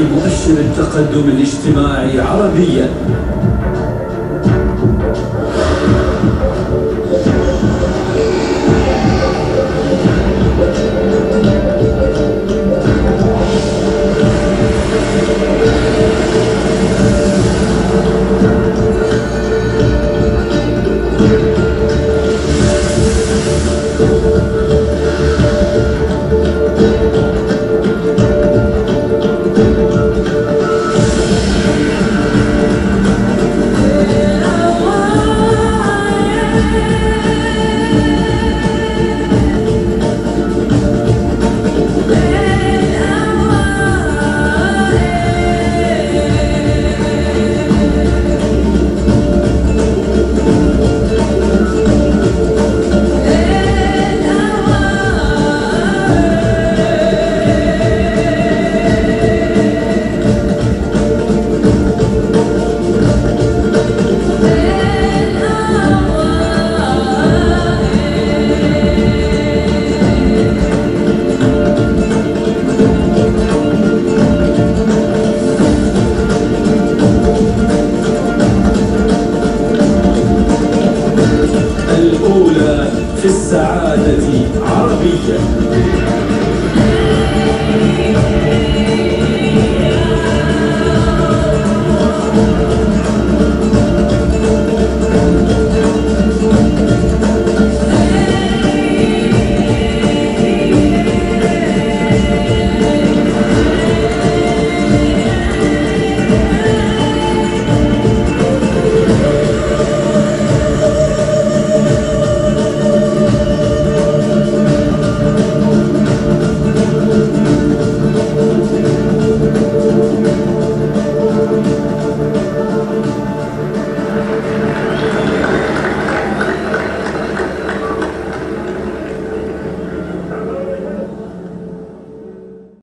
مؤشر التقدم الاجتماعي عربيا. الأولى في السعادة عربية.